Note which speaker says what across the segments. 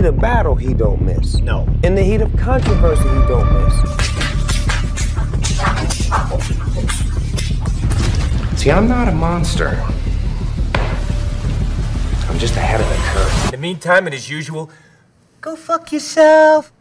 Speaker 1: heat of battle, he don't miss.
Speaker 2: No.
Speaker 1: In the heat of controversy, he don't miss.
Speaker 3: See, I'm not a monster. I'm just ahead of the curve.
Speaker 2: In the meantime, and as usual, go fuck yourself.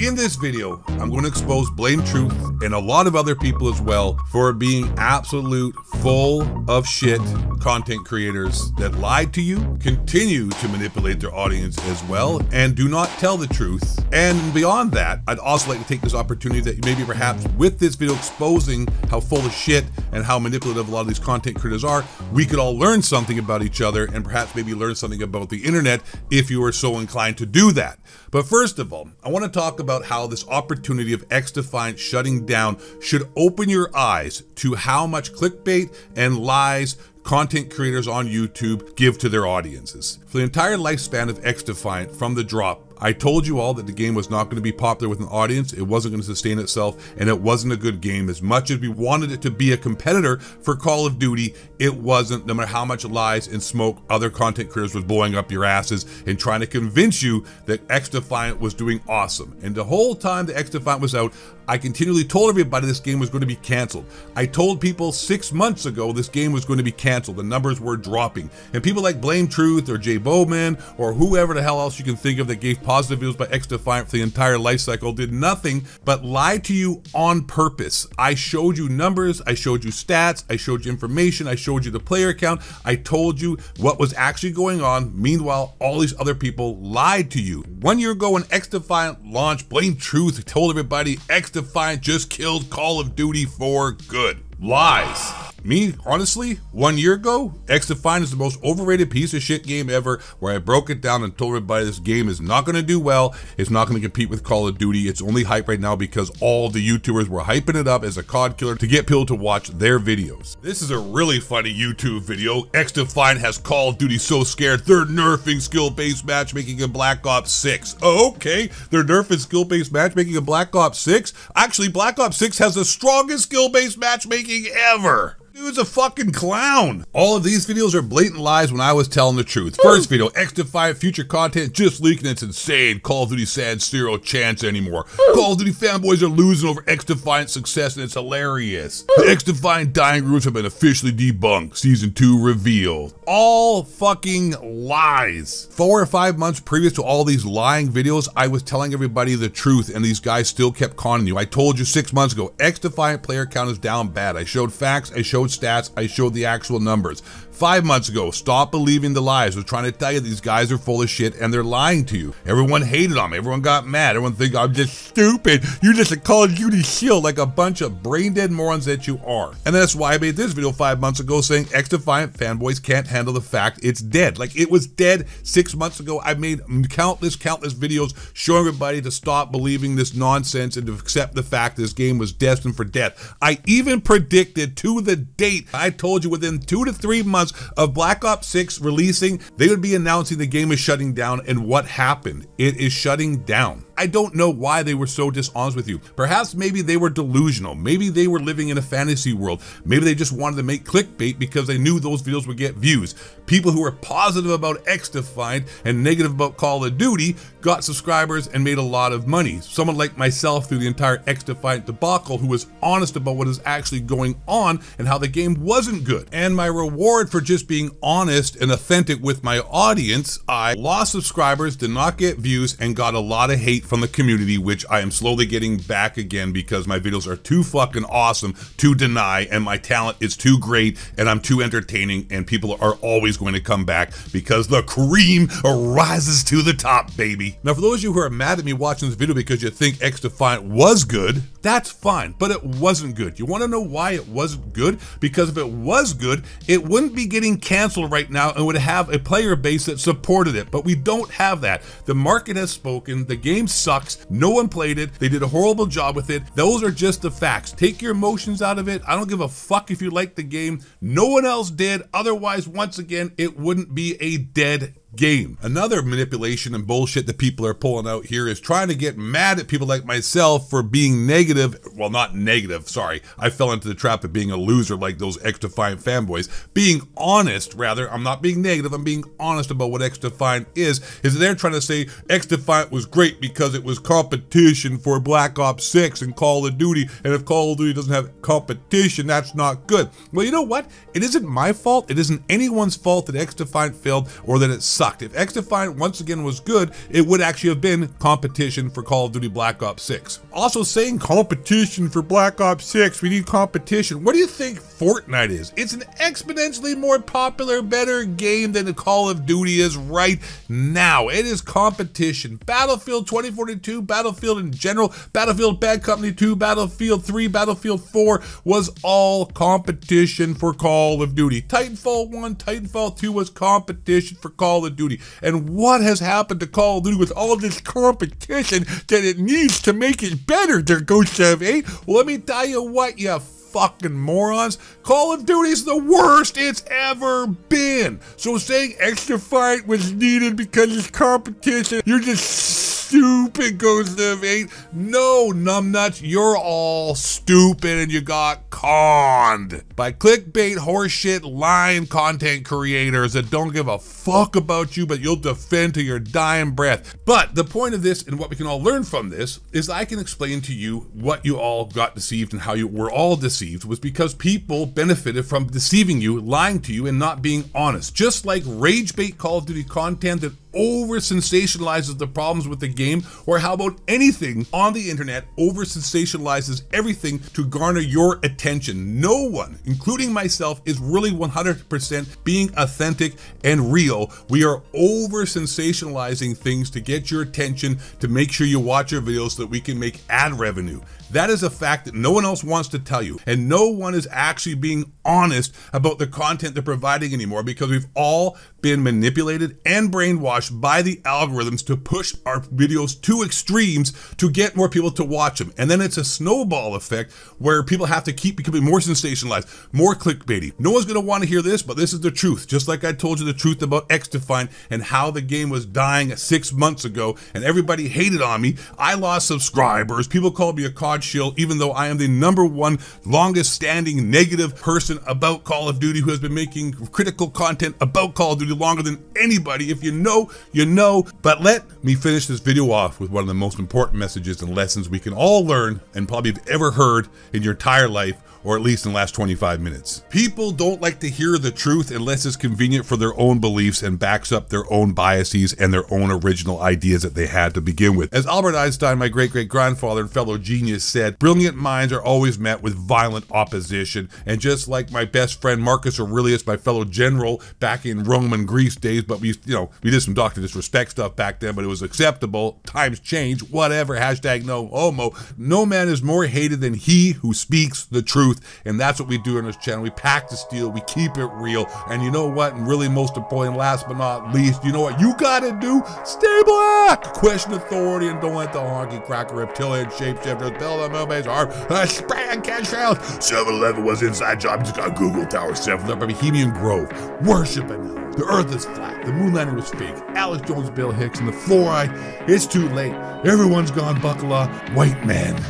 Speaker 4: In this video, I'm going to expose Blame Truth and a lot of other people as well for being absolute full of shit content creators that lied to you, continue to manipulate their audience as well, and do not tell the truth. And beyond that, I'd also like to take this opportunity that maybe perhaps with this video exposing how full of shit and how manipulative a lot of these content creators are, we could all learn something about each other and perhaps maybe learn something about the internet if you are so inclined to do that. But first of all, I want to talk about how this opportunity of XDefiant shutting down should open your eyes to how much clickbait and lies content creators on YouTube give to their audiences. For the entire lifespan of X Defiant from the drop, I told you all that the game was not going to be popular with an audience, it wasn't going to sustain itself, and it wasn't a good game. As much as we wanted it to be a competitor for Call of Duty, it wasn't, no matter how much lies and smoke other content creators was blowing up your asses and trying to convince you that X Defiant was doing awesome. And the whole time the X Defiant was out, I continually told everybody this game was going to be canceled. I told people six months ago this game was going to be canceled. The numbers were dropping. And people like Blame Truth or Jay Bowman or whoever the hell else you can think of that gave positive videos by XDefiant for the entire life cycle did nothing but lie to you on purpose. I showed you numbers, I showed you stats, I showed you information, I showed you the player count, I told you what was actually going on. Meanwhile, all these other people lied to you. One year ago when XDefiant launched, Blame Truth told everybody XDefiant just killed Call of Duty for good. Lies. Me, honestly, one year ago, X XDefiant is the most overrated piece of shit game ever, where I broke it down and told everybody this game is not going to do well, it's not going to compete with Call of Duty, it's only hype right now because all the YouTubers were hyping it up as a COD killer to get people to watch their videos. This is a really funny YouTube video. X XDefiant has Call of Duty so scared, they're nerfing skill-based matchmaking in Black Ops 6. Oh, okay, they're nerfing skill-based matchmaking in Black Ops 6? Actually, Black Ops 6 has the strongest skill-based matchmaking ever. Dude's a fucking clown. All of these videos are blatant lies when I was telling the truth. First video, XDefiant future content just leaking. It's insane. Call of Duty sad zero chance anymore. Call of Duty fanboys are losing over XDefiant success and it's hilarious. The XDefiant dying rumors have been officially debunked. Season 2 revealed. All fucking lies. Four or five months previous to all these lying videos, I was telling everybody the truth and these guys still kept conning you. I told you six months ago, XDefiant player count is down bad. I showed facts, I showed stats, I showed the actual numbers. Five months ago, stop believing the lies. I was trying to tell you these guys are full of shit and they're lying to you. Everyone hated on me. Everyone got mad. Everyone think I'm just stupid. You're just a Call of Duty shield like a bunch of brain dead morons that you are. And that's why I made this video five months ago saying X Defiant fanboys can't handle the fact it's dead. Like it was dead six months ago. I made countless, countless videos showing everybody to stop believing this nonsense and to accept the fact this game was destined for death. I even predicted to the date, I told you within two to three months of Black Ops 6 releasing, they would be announcing the game is shutting down. And what happened? It is shutting down. I don't know why they were so dishonest with you. Perhaps maybe they were delusional. Maybe they were living in a fantasy world. Maybe they just wanted to make clickbait because they knew those videos would get views. People who were positive about XDefiant and negative about Call of Duty got subscribers and made a lot of money. Someone like myself through the entire X Defiant debacle who was honest about what is actually going on and how the game wasn't good. And my reward for just being honest and authentic with my audience, I lost subscribers, did not get views, and got a lot of hate from the community, which I am slowly getting back again because my videos are too fucking awesome to deny, and my talent is too great, and I'm too entertaining, and people are always going to come back because the cream rises to the top, baby. Now, for those of you who are mad at me watching this video because you think X Defiant was good, that's fine, but it wasn't good. You want to know why it wasn't good? Because if it was good, it wouldn't be getting canceled right now and would have a player base that supported it, but we don't have that. The market has spoken, the game sucks, no one played it, they did a horrible job with it. Those are just the facts. Take your emotions out of it. I don't give a fuck if you like the game. No one else did. Otherwise, once again, it wouldn't be a dead game. Another manipulation and bullshit that people are pulling out here is trying to get mad at people like myself for being negative. Well, not negative, sorry. I fell into the trap of being a loser like those X-Defiant fanboys. Being honest, rather, I'm not being negative, I'm being honest about what X-Defiant is, is they're trying to say X-Defiant was great because it was competition for Black Ops 6 and Call of Duty, and if Call of Duty doesn't have competition, that's not good. Well, you know what? It isn't my fault, it isn't anyone's fault that X-Defiant failed or that it sucked. If X-Defiant once again was good, it would actually have been competition for Call of Duty Black Ops 6. Also saying competition for Black Ops 6, we need competition. What do you think Fortnite is? It's an exponentially more popular, better game than the Call of Duty is right now. It is competition. Battlefield 2042, Battlefield in general, Battlefield Bad Company 2, Battlefield 3, Battlefield 4 was all competition for Call of Duty. Titanfall 1, Titanfall 2 was competition for Call of Duty. And what has happened to Call of Duty with all this competition that it needs to make it better, there goes 8? Well, let me tell you what, you fucking morons. Call of Duty's the worst it's ever been. So saying XDefiant was needed because it's competition, you're just stupid, Ghost of 8. No, numbnuts, you're all stupid and you got conned by clickbait, horseshit, lying content creators that don't give a fuck about you, but you'll defend to your dying breath. But the point of this and what we can all learn from this is I can explain to you what you all got deceived and how you were all deceived was because people benefited from deceiving you, lying to you, and not being honest. Just like rage bait Call of Duty content that over sensationalizes the problems with the game, or how about anything on the internet over sensationalizes everything to garner your attention. No one, including myself, is really 100% being authentic and real. We are over sensationalizing things to get your attention, to make sure you watch our videos so that we can make ad revenue. That is a fact that no one else wants to tell you. And no one is actually being honest about the content they're providing anymore because we've all been manipulated and brainwashed by the algorithms to push our videos to extremes to get more people to watch them. And then it's a snowball effect where people have to keep becoming more sensationalized, more clickbaity. No one's going to want to hear this, but this is the truth. Just like I told you the truth about X Defiant and how the game was dying six months ago and everybody hated on me. I lost subscribers. People called me a cod even though I am the number one longest standing negative person about Call of Duty who has been making critical content about Call of Duty longer than anybody. If you know, you know. But let me finish this video off with one of the most important messages and lessons we can all learn and probably have ever heard in your entire life or at least in the last 25 minutes. People don't like to hear the truth unless it's convenient for their own beliefs and backs up their own biases and their own original ideas that they had to begin with. As Albert Einstein, my great great grandfather and fellow genius, said, brilliant minds are always met with violent opposition. And just like my best friend Marcus Aurelius, my fellow general back in Rome and Greece days, but we, you know, we did some Dr. Disrespect stuff back then, but it was acceptable. Times change, whatever. Hashtag no homo. No man is more hated than he who speaks the truth truth. And that's what we do on this channel. We pack the steel, we keep it real. And you know what? And really most important, last but not least, you know what you gotta do? Stay black! Question authority and don't let the honky cracker reptilian shapeshifters build the moonman's arm. I sprang Cantrell. 7 Eleven was inside job. Just got Google Tower 7 up Bohemian Grove. Worshiping them. The earth is flat. The moon landing was fake. Alex Jones, Bill Hicks, and the fluoride. It's too late. Everyone's gone, buckle up. White man,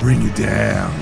Speaker 4: bring you down.